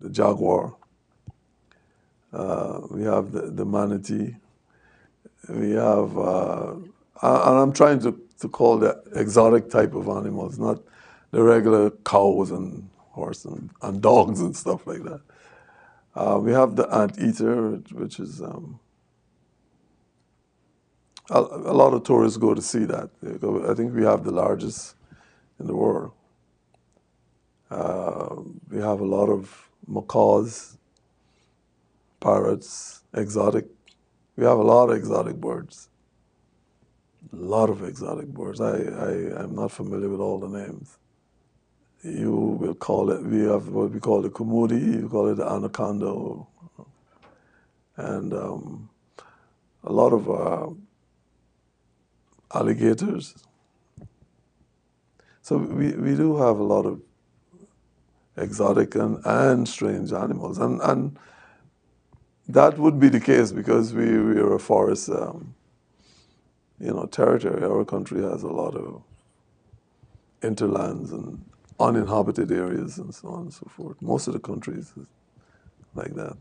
the jaguar. Uh, we have the, the manatee. We have, uh, and I'm trying to, to call the exotic type of animals, not the regular cows and horse and, and dogs and stuff like that. Uh, we have the anteater, which is um, a, a, lot of tourists go to see that. I think we have the largest in the world. Uh, we have a lot of macaws, parrots, exotic. We have a lot of exotic birds. A lot of exotic birds. I, I, I'm not familiar with all the names. You will call it, we have what we call the kumudi, you call it the anaconda, and um, a lot of uh, alligators. So we, we do have a lot of exotic and, and strange animals. And, and that would be the case because we, we are a forest, um, you know, territory. Our country has a lot of interlands and uninhabited areas and so on and so forth. Most of the countries like that.